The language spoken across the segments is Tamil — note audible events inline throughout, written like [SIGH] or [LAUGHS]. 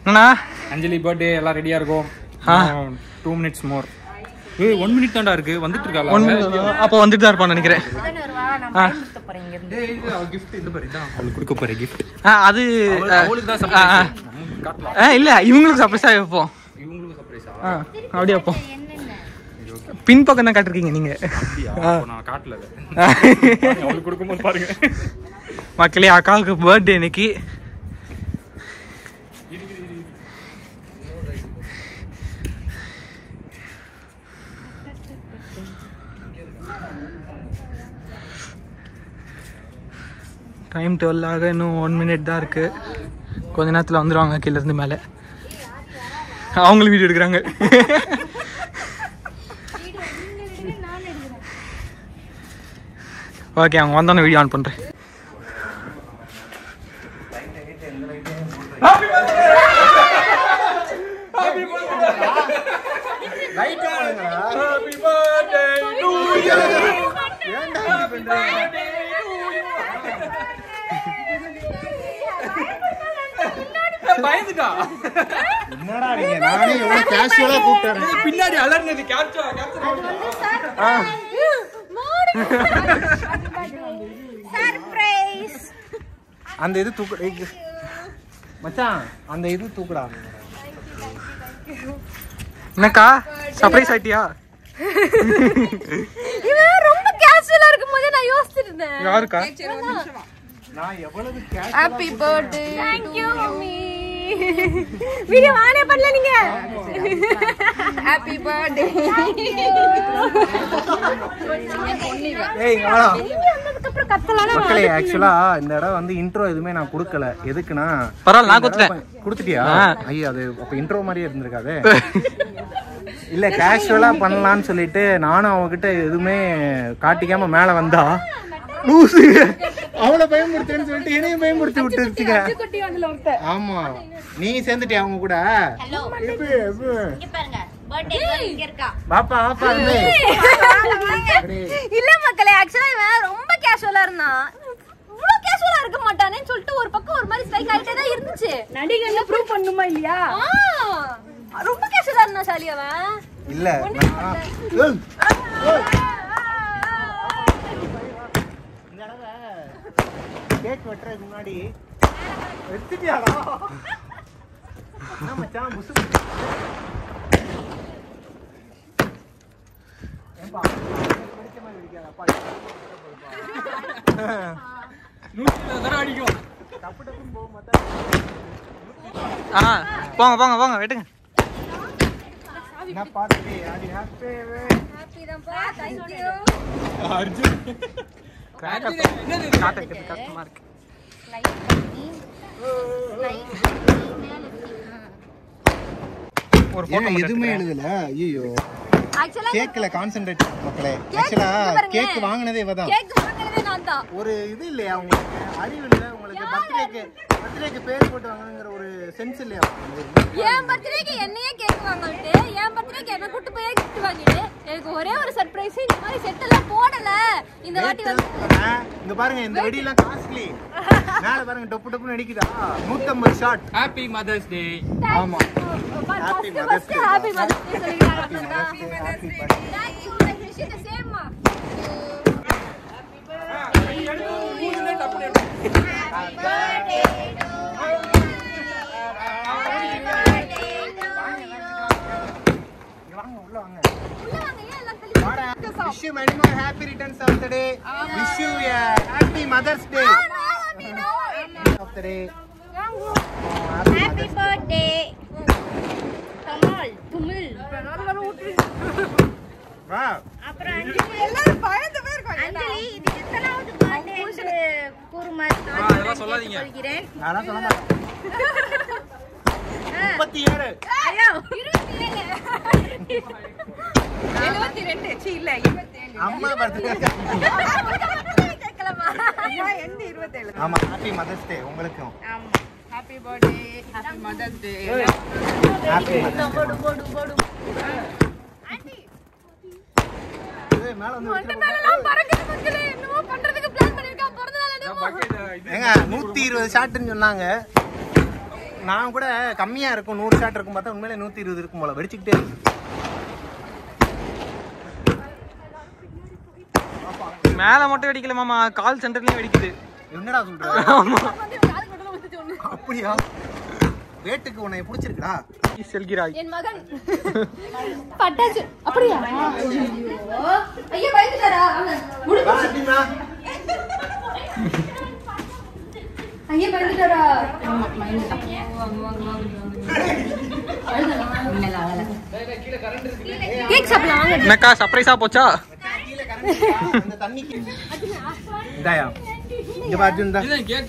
என்னண்ணா? அஞ்சலி பர்த்டே எல்லாம் ரெடியா இருக்கும். ஆ. டூ மினிட்ஸ் மோர் ஏய் ஒன் மினிட் தான்டா இருக்கு. வந்துட்டு இருக்கால ஒன்று அப்போ வந்துட்டு தான் இருப்பான்னு நினைக்கிறேன். கொடுக்க போற ஆ அது இல்லை இவங்களுக்கு சர்ப்ரைஸாக வைப்போம். இவங்களுக்கு சர்ப்ரைஸா ஆ? அப்படியே வைப்போம். பின்பக்கம் தான் காட்டிருக்கீங்க நீங்க. ஆ. நான் காட்டல. அதை. அவளுக்கு கொடுக்கும்போது பாருங்க. மக்களே அக்காவுக்கு பர்த்டே இன்னைக்கு டைம் டுவெல் ஆக இன்னும் ஒன் மினிட் தான் இருக்குது கொஞ்ச நேரத்தில் வந்துடுவாங்க கீழேருந்து மேலே. அவங்களும் வீடியோ எடுக்கிறாங்க. ஓகே [LAUGHS] அவங்க வந்தோன்னே வீடியோ ஆன் பண்ணுறேன் பயந்துட்டான் பின்னாடி அலர்னது அந்த இது தூக்கு மச்சான் அந்த இது தூக்குடா. என்னக்கா? சர்ப்ரைஸ் ஆயிட்டியா? இவன் ரொம்ப கேஷுவலா இருக்கும் போதே நான் யோசிச்சிட்டு யாருக்கா? நான் எவ்வளவு happy birthday thank mummy [LAUGHS] video ஆனே பண்ணல நீங்க. ஹாப்பி பர்த்டே ஏய் வாடா. வந்ததுக்கு அப்புறம் கத்தலான மக்களே ஆக்சுவலா இந்த இடம் வந்து இன்ட்ரோ எதுவுமே நான் கொடுக்கல. எதுக்குன்னா பரவாயில்ல நான் கொடுத்துட்டேன். கொடுத்துட்டியா. ஐயா அது அப்ப இன்ட்ரோ மாதிரியே இருந்திருக்காது. [LAUGHS] இல்ல கேஷுவலா பண்ணலாம்னு சொல்லிட்டு நானும் அவகிட்ட எதுவுமே காட்டிக்காம மேல வந்தா. லூசு. அவளை பயமுறுத்தேன்னு சொல்லிட்டு என்னையும் பயமுறுத்தி விட்டுருச்சுங்க. குட்டி வந்தல ஒருத்தர் ஆமா. நீ சேர்ந்துட்டியா அவங்க கூட? பாப்பா. இல்ல மக்களே ஆக்சுவலா இவன் ரொம்ப கேஷுவலா இருந்தான். இவ்வளவு கேஷுவலா இருக்க மாட்டானேன்னு சொல்லிட்டு ஒரு பக்கம் ஒரு மாதிரி ஸ்ட்ரைக் ஆயிட்டே தான் இருந்துச்சு. நடிகர்ல ப்ரூவ் பண்ணுமா இல்லையா? ரொம்ப கேஷுவலா இருந்தான் சாலி அவன். இல்ல நான்- ஏய், இந்த தடவை கேக் வெட்டுறதுக்கு முன்னாடி என்ன மச்சான் புசு? ஏன்பா, வெடிச்ச மாதிரி வெடிக்காதப்பா. அடிக்கும் டப்பு டப்புன்னு போகும் பார்த்தா ஆ போங்க போங்க போங்க வெட்டுங்க. ஹாப்பி தான்ப்பா. தேங்க் யூ காட்ட கஷ்டமா இருக்கு லைட் பண்ணி லைட் பண்ணி மேல ஒரு photo எதுவுமே எழுதல? ஐயோ ஆக்சுவலா கேக்ல கான்சென்ட்ரேட் மக்களே ஆக்சுவலா. கேக் வாங்குனதே இவ தான் கேக் வாங்குனதே நான் தான். ஒரு இது இல்லையா உங்களுக்கு? அறிவு இல்ல உங்களுக்கு பர்த்டேக்கு பர்த்டேக்கு பேர் போட்டு வாங்கணுங்கிற ஒரு சென்ஸ் இல்லையா? என் பர்த்டேக்கு என்னையே கேக் வாங்க விட்டு என் பர்த்டேக்கு என்ன கூட்டு போய் கிஃப்ட் வாங்கிட்டு எனக்கு ஒரே ஒரு சர்ப்ரைஸ் இந்த மாதிரி செட் எல்லாம் போடல. இந்த வாட்டி இங்க பாருங்க இந்த வெடி எல்லாம் காஸ்ட்லி மேல பாருங்க டொப்பு டொப்புன்னு அடிக்குதா 150 ஷாட் ஹாப்பி மதர்ஸ் டே ஆமா. Happy Mother's Day. Happy mother's day சொல்லிருக்காங்க Happy birthday. Thank you. I wish you the same, ma. இங்க வாங்க உள்ள வாங்க உள்ள வாங்க, ஏன் எல்லாம் தள்ளி வாடா wish you many more happy returns of the day wish you a happy mother's day of the day happy birthday Kamal துமிழ். வா. அப்புறம் அஞ்சலி. அஞ்சலி இது எத்தனாவது பர்த்டே என்று கூறுமாறு நான் அதெல்லாம் சொல்லாதீங்க. கொள்கிறேன். நான் சொல்ல மாட்டேன் [LAUGHS] முப்பத்தி ஏழு ஐயோ எழுபத்தி ரெண்டு சி இல்ல அம்மா பர்த்டே. கேட்கலாமா? எந்த இருபத்தேழு. ஆமா ஹாப்பி மதர்ஸ் டே உங்களுக்கும். Happy birthday happy mother's day happy mother's day மேல வந்து வச்சிருக்கோம். மேலலாம் பறக்குது மக்களே என்னமோ பண்றதுக்கு பிளான் பண்ணிருக்கான் பிறந்த நாள் என்னமோ. ஏங்க நூத்தி இருபது ஷாட்டுன்னு சொன்னாங்க. நான் கூட கம்மியா இருக்கும். நூறு ஷாட் இருக்கும் பார்த்தா உண்மையிலே நூத்தி இருபது இருக்கும் போல. வெடிச்சுக்கிட்டே இருக்கு. மேல மட்டும் வெடிக்கல மாமா. கால் சென்டர்லயும் வெடிக்குது. என்னடா சொல்ற? அப்படியா? வேட்டுக்கு உன்னை பிடிச்சிருக்குடா. செல்கிறாய். என் மகன். பட்டாச்சு அப்படியா? ஐயா பயந்துட்டாரா? ஐயா பயந்துட்டாரா? கேக் சாப்பிடலாம் வாங்க. என்னக்கா சர்ப்ரைஸா போச்சா? அந்த தண்ணிக்கு. இதாயா இங்க பா அர்ஜுன் இந்தா. கேட்க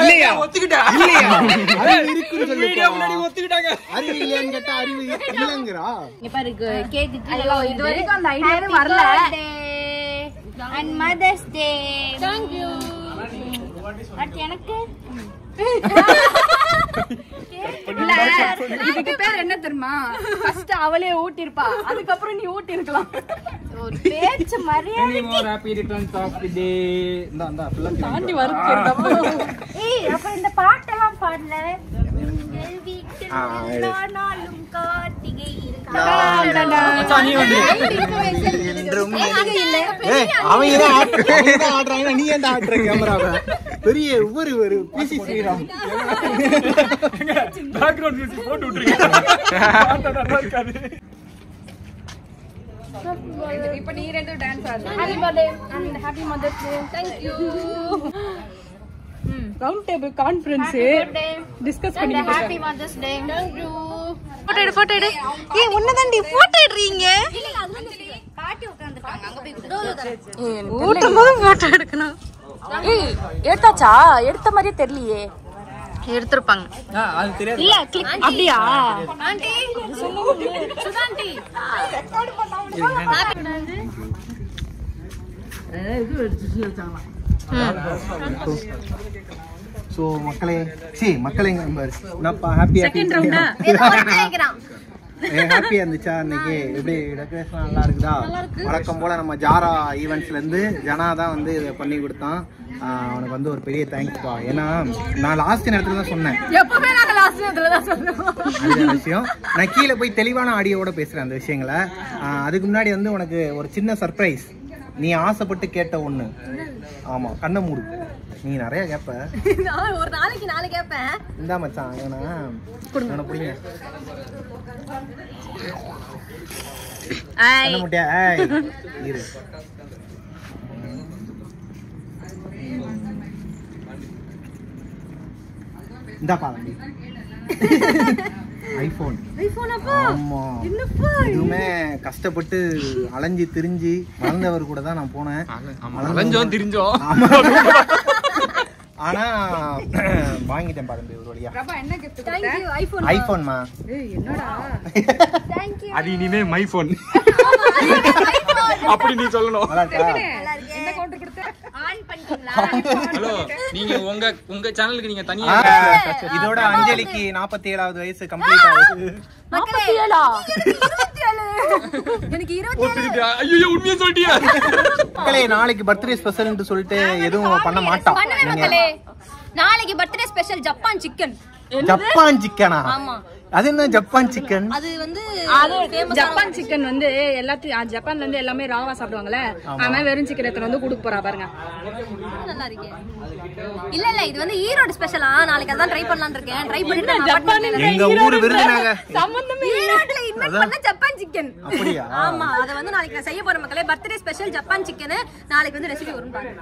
இல்லையா? ஒத்துக்கிட்டா? இல்லையா? அறிவு ஒத்துக்கிட்டாங்க. இல்லையான்னு கேட்டா அறிவு இல்லைங்கிறா? இங்க பாரு கேக்கு இது வரைக்கும் அந்த ஐடியாவே வரல. And mother's day thank you அடுத்து எனக்கு இதுக்கு பேர் என்ன தெரியுமா? ஃபர்ஸ்ட் அவளே ஊட்டிருப்பா. அதுக்கப்புறம் நீ ஊட்டி இருக்கலாம் ஒரு பேச்சு மரியாதை தாண்டி ஏய் அப்ப இந்த பாட்டெல்லாம் பாடல? ஆடுற பெரிய ஒவ்வொரு ஒரு பிசி ஸ்ரீராம். Background music போட்டு இருக்காது. இப்ப நீ ரெண்டு டான்ஸ் ஆடு. Happy mother's day thank you round table conference discuss பண்ணி ஹாப்பி மதர்ஸ் டே போட்டோ எடு போட்டோ எடு. ஏய் உன்னதாண்டி போட்டோ எடுறீங்க இல்ல அது பாட்டி உட்கார்ந்துட்டாங்க அங்க போய் ஊட்டும் போது போட்டோ எடுக்கணும். ஏய் எடுத்தாச்சா? எடுத்த மாதிரியே தெரியலையே. எடுத்திருப்பாங்க. ஆ, அது தெரியாது. இல்ல click- அப்படியா? ஆண்டி. சுதாண்டி ஸோ மக்களே சி மக்களே என்னப்பா ஹாப்பி Second round ஆ? ஹாப்பியா இருந்துச்சா இன்னைக்கு? எப்படி டெக்கரேஷன் நல்லா இருக்குதா? வழக்கம் போல நம்ம ஜாரா ஈவெண்ட்ஸ்ல இருந்து ஜனா தான் வந்து இதை பண்ணி கொடுத்தான். அவனுக்கு வந்து ஒரு பெரிய தேங்க்ஸ்ப்பா ஏன்னா நான் லாஸ்ட் நேரத்துல தான் சொன்னேன். ஒரு விஷயம். நான் கீழே போய் தெளிவான ஆடியோட பேசுறேன் அந்த விஷயங்களை. அதுக்கு முன்னாடி வந்து உனக்கு ஒரு சின்ன சர்ப்ரைஸ் நீ ஆசைப்பட்டு கேட்ட ஒண்ணு. ஆமா கண்ணை மூடு. நீ நிறைய கேட்ப நான் ஒரு நாளைக்கு நாலு கேட்பேன் இந்தா மச்சான் இவனை. இவனை பிடிங்க. கண்ண முட்டியா? இரு. ஐபோன். ஐபோன் அப்பா ஆமா இதுவுமே கஷ்டப்பட்டு அலைஞ்சு திரிஞ்சு வளர்ந்தவர் கூட தான் நான் போனேன். அலைஞ்சோம் திரிஞ்சோம். ஆனா வாங்கிட்டேன் பாருங்க ஒரு வழியா. ஐபோன். ஐபோன்மா? ஏய் என்னடா? அது இனிமே மை போன் அப்படி நீ சொல்லணும் நல்லா இருக்கா என்ன கவுண்டர் கொடுத்த ஆன் பண்ணிட்டீங்களா ஹலோ நீங்க உங்க உங்க சேனலுக்கு நீங்க தனியா இதோட அஞ்சலிக்கு நாற்பத்தி ஏழாவது வயசு கம்ப்ளீட் ஆகுது. எனக்கு இருபத்தி ஐயோ உண்மையா சொல்லிட்டியா? மக்களே நாளைக்கு பர்த்டே ஸ்பெஷல்னு சொல்லிட்டு எதுவும் பண்ண மக்களே நாளைக்கு birthday special Japan chicken Japan சிக்கனா ஆமா. அது என்ன ஜப்பான் சிக்கன் அது வந்து ஜப்பான் சிக்கன் வந்து எல்லாத்தையும் ஜப்பான்ல இருந்து எல்லாமே ராவா சாப்பிடுவாங்கல்ல? அவன் வெறும் சிக்கன் எடுத்து வந்து கொடுக்க போறா பாருங்க. நல்லா இருக்கே. இல்ல இல்ல இது வந்து ஈரோடு ஸ்பெஷலா நாளைக்கு அதான் ட்ரை பண்ணலாம்னு இருக்கேன். ட்ரை பண்ணிட்டு ல எங்க ஊரு விருதுனாங்க சம்பந்தமே ஈரோட்ல இன்வெஸ்ட் பண்ண ஜப்பான் சிக்கன் அப்படியா? ஆமா அத வந்து நாளைக்கு நான் செய்ய போறேன் மக்களே. பர்த்டே ஸ்பெஷல் ஜப்பான் சிக்கன் நாளைக்கு வந்து ரெசிபி வரும் பாருங்க.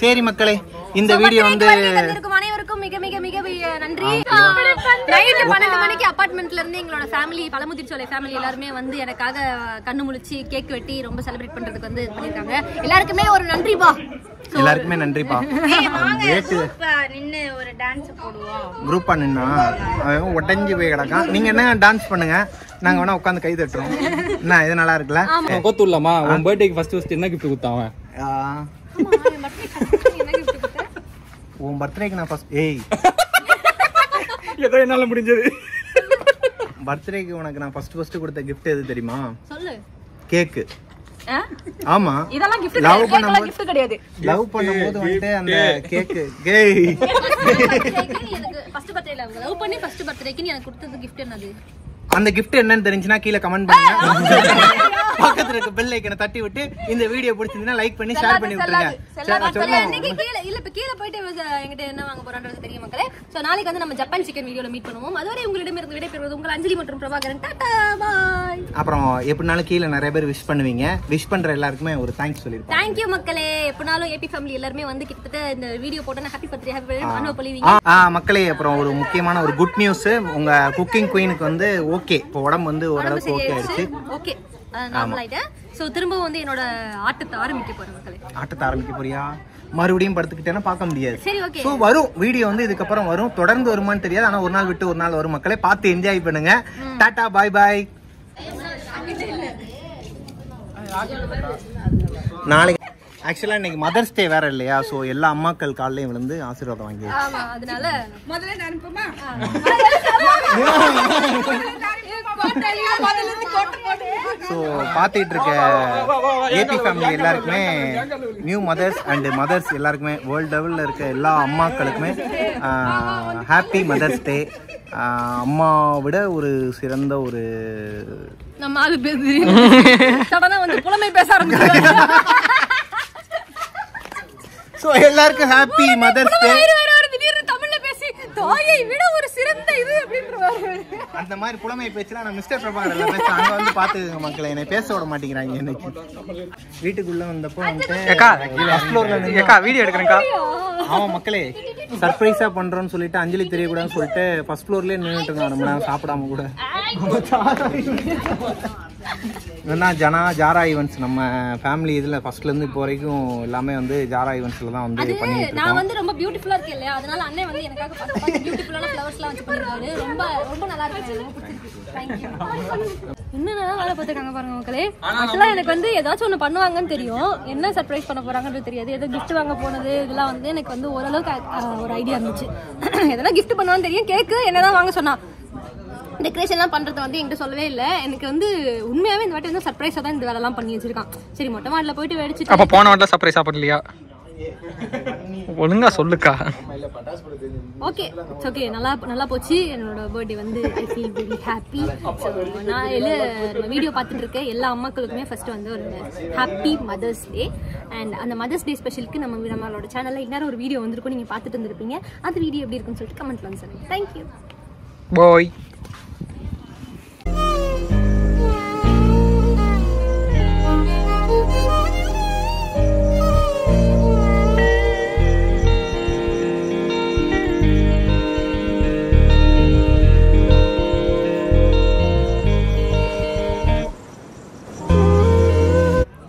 சரி மக்களே இந்த வீடியோ வந்து இருக்கும் அனைவருக்கும் மிக மிக மிக நன்றி. நைட்டு பன்னெண்டு மணிக்கு அபார்ட்மெண்ட்ல இருந்து எங்களோட ஃபேமிலி பழமுதிர்ச்சோலை ஃபேமிலி எல்லாருமே வந்து எனக்காக கண்ணு முழிச்சு கேக் வெட்டி ரொம்ப செலிப்ரேட் பண்றதுக்கு வந்து இது பண்ணிருக்காங்க எல்லாருக்குமே ஒரு நன்றிப்பா. எல்லாருக்குமே நன்றிப்பா. [LAUGHS] நின்னு ஒரு டான்ஸ் போடுவோம். குரூப்பா நின்னா உடஞ்சி போய் கிடக்கான் நீங்க என்ன டான்ஸ் பண்ணுங்க? நாங்க வேணா உட்காந்து கை தட்டுறோம். என்ன இது நல்லா இருக்குல்ல? கோத்துலாமா உன் பர்த்டேக்கு ஃபர்ஸ்ட் ஃபர்ஸ்ட் என்ன கிஃப்ட் கொடுத்தான் உன் பர்த்டேக்கு நான் ஃபர்ஸ்ட் ஏய். ஏதோ என்னால முடிஞ்சது. பர்த்டேக்கு உனக்கு நான் ஃபர்ஸ்ட் ஃபர்ஸ்ட் கொடுத்த gift எது தெரியுமா சொல்லு கேக்கு? ஆமா இதெல்லாம் Love கிடையாது பண்ணும்போது- gift கிடையாது லவ் பண்ணும்போது வந்துட்டு அந்த கேக்கு கேய் ஃபர்ஸ்ட் பர்த்டேல லவ் பண்ணி ஃபர்ஸ்ட் பர்த்டேக்கு நீ எனக்கு கொடுத்தது gift என்னது அந்த gift என்னன்னு தெரிஞ்சுன்னா கீழே கமெண்ட் பண்ணுங்க பக்கத்துல இருக்க பெல் ஐக்கனை தட்டி விட்டு இந்த வீடியோ பிடிச்சிருந்தா லைக் பண்ணி ஷேர் பண்ணி விட்டுருங்க. கீழே இல்ல இப்ப கீழே போயிட்டு என்கிட்ட என்ன வாங்க போறான்றது தெரியும் மக்களே. சோ நாளைக்கு வந்து நம்ம ஜப்பான் சிக்கன் வீடியோல மீட் பண்ணுவோம். அதுவரை உங்களிடம் இருந்து விடைபெறுவது உங்கள் அஞ்சலி மற்றும் பிரபாகரன். டாடா பாய். அப்புறம் எப்படினாலும் கீழே நிறைய பேர் விஷ் பண்ணுவீங்க. விஷ் பண்ற எல்லாருக்குமே ஒரு தேங்க்ஸ் சொல்லிருப்போம் தேங்க்யூ மக்களே. எப்பனாலும் ஏபி ஃபேமிலி எல்லாருமே வந்து கிட்டத்தட்ட இந்த வீடியோ போட்டா ஹாப்பி பர்த்டே ஹாப்பி பர்த்டே அனுபவ ஆ, மக்களே அப்புறம் ஒரு முக்கியமான ஒரு குட் நியூஸ் உங்க குக்கிங் குயினுக்கு வந்து ஓகே இப்போ உடம்பு வந்து ஓரளவுக்கு ஓகே ஆயிடுச்சு. ஓகே நார்மல் ஆயிட்டேன் சோ திரும்பவும் வந்து என்னோட ஆட்டத்தை ஆரம்பிக்க போறேன் மக்களே. ஆட்டத்தை ஆரம்பிக்க போறியா? மறுபடியும் படுத்துக்கிட்டேன்னா பார்க்க முடியாது. சரி ஓகே ஸோ வரும். வீடியோ வந்து இதுக்கப்புறம் வரும். தொடர்ந்து வருமான்னு தெரியாது. ஆனா ஒரு நாள் விட்டு ஒரு நாள் வரும் மக்களே. பார்த்து என்ஜாய் பண்ணுங்க. டாடா பாய் பாய் நாளைக்கு ஆக்சுவலா இன்னைக்கு மதர்ஸ் டே வேற இல்லையா? ஸோ எல்லா அம்மாக்கள் காலையும் விழுந்து ஆசீர்வாதம் வாங்கி ஆமா அதனால முதல்ல அனுப்புமா? [LAUGHS] [LAUGHS] ஸோ பார்த்துட்டு இருக்க ஏபி ஃபேமிலி எல்லாருக்குமே நியூ மதர்ஸ் அண்ட் மதர்ஸ் எல்லாருக்குமே வேர்ல்டு லெவலில் இருக்க எல்லா அம்மாக்களுக்குமே ஹாப்பி மதர்ஸ் டே அம்மாவை விட ஒரு சிறந்த ஒரு நம்ம ஆளு பேர். சடனா வந்து புலமை பேச ஆரம்பிச்சு ஸோ எல்லாருக்கும் ஹாப்பி மதர்ஸ் டே தமிழ்ல பேசி தாயை விட ஒரு சிறந்த இது அப்படின்றவாரு அந்த மாதிரி புலமை பேச்செல்லாம் நான் மிஸ்டர் பிரபாகர் எல்லாம் பேசுறேன் அங்கே வந்து பார்த்துக்கங்க மக்களை. என்னை பேச விட மாட்டேங்கிறாங்க இன்னைக்கு வீட்டுக்குள்ள வந்தப்போ வந்துட்டு ஏக்கா ஃபர்ஸ்ட் ஃப்ளோர்ல ஏக்கா வீடியோ எடுக்கிறேன்க்கா. ஆமா மக்களே சர்ப்ரைஸா பண்றோம்னு சொல்லிட்டு அஞ்சலி தெரியக்கூடாதுன்னு சொல்லிட்டு ஃபர்ஸ்ட் ஃப்ளோர்லயே நின்றுட்டு இருந்தான் ரொம்ப நேரம் சாப்பிடாம கூட. இவன் ஜனா ஜாரா ஈவெண்ட்ஸ் நம்ம ஃபேமிலி இதுல ஃபர்ஸ்ட்ல இருந்து இப்போ வரைக்கும் எல்லாமே வந்து ஜாரா ஈவெண்ட்ஸ்ல தான் வந்து பண்ணிட்டு நான் வந்து ரொம்ப பியூட்டிஃபுல்லா இருக்கேன் இல்லையா? அதனால அண்ணன் வந்து எனக்காக பியூட்டிஃபுல்லான ஃப்ளவர்ஸ்லாம் வச்சு பண்ணிருக்காரு. ரொம்ப ரொம்ப நல்லா இருக்கு. நல்லா வேலை பார்த்துருக்காங்க பாருங்க மக்களே. ஆக்சுவலா எனக்கு வந்து ஏதாச்சும் ஒன்று பண்ணுவாங்கன்னு தெரியும். என்ன சர்ப்ரைஸ் பண்ண போறாங்கன்றது தெரியாது. ஏதோ gift வாங்க போனது இதெல்லாம் வந்து எனக்கு வந்து ஓரளவுக்கு ஒரு ஐடியா இருந்துச்சு. [CLEARS THROAT] எதனா gift பண்ணுவான்னு தெரியும். கேக்கு என்னதான் வாங்க சொன்னா டெக்கரேஷன்லாம் பண்றது வந்து என்கிட்ட சொல்லவே இல்லை. எனக்கு வந்து உண்மையாவே இந்த வாட்டி வந்து சர்ப்ரைஸா தான் இந்த வேலைலாம் பண்ணி வச்சிருக்கான். சரி மொட்டை மாடல போயிட்டு வெடிச்சிட்டு அப்ப போன வாட்டில் சர்ப்ரைஸ் சாப்பிடலையா ஒழுங்கா சொல்லுக்கா. ஓகே இட்ஸ் ஓகே நல்லா நல்லா போச்சு. என்னோட பர்த்டே வந்து ஐ ஃபீல் வெரி ஹாப்பி நான் எல்லா வீடியோ பார்த்துட்டு இருக்கேன். எல்லா அம்மாக்களுக்குமே ஃபர்ஸ்ட் வந்து ஒரு ஹாப்பி மதர்ஸ் டே அண்ட் அந்த மதர்ஸ் டே ஸ்பெஷலுக்கு நம்ம நம்மளோட சேனலில் இன்னொரு ஒரு வீடியோ வந்திருக்கும். நீங்கள் பார்த்துட்டு இருந்திருப்பீங்க. அந்த வீடியோ எப்படி இருக்குன்னு சொல்லிட்டு கமெண்ட்ல வந்து சொல்லுங்கள் தேங்க்யூ பாய்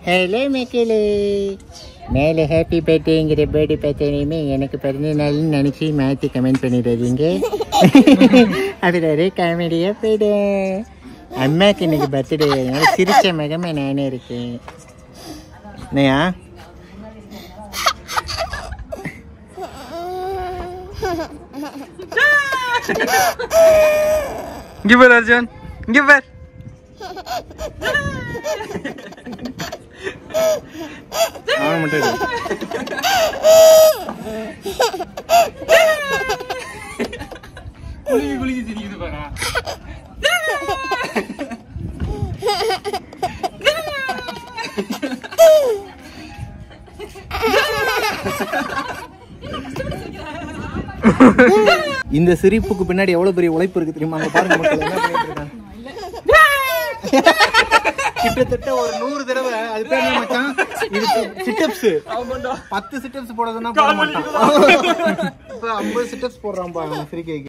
ஹலோ மக்களே மேலே ஹாப்பி பர்த்டேங்கிற பர்த்டே பர்த்டேனையுமே எனக்கு பிறந்த நாள்னு நினச்சி மாற்றி கமெண்ட் பண்ணிடுறீங்க [LAUGHS] அது ஒரு காமெடியாக போயிடும் அம்மாக்கு இன்னைக்கு பர்த்டே அதனால சிரிச்ச மகமே நானே இருக்கேன். என்னையா? Give her Arjun. Give her. அவனை மட்டும். குளிக்க குளிக்க சிரிக்குது பாரா. இந்த சிரிப்புக்கு பின்னாடி எவ்வளவு பெரிய உழைப்பு இருக்கு தெரியுமா? அங்க பாருங்க [LAUGHS] கிட்டத்தட்ட ஒரு நூறு தடவை அது பேர் என்ன மச்சான்? [LAUGHS] இது சிட்டப்ஸ் பத்து சிட்டப்ஸ் போட சொன்னா போட மாட்டான். இப்ப ஐம்பது சிட்டப்ஸ் போடுறான் பாருங்க சிரிக்கைக்கு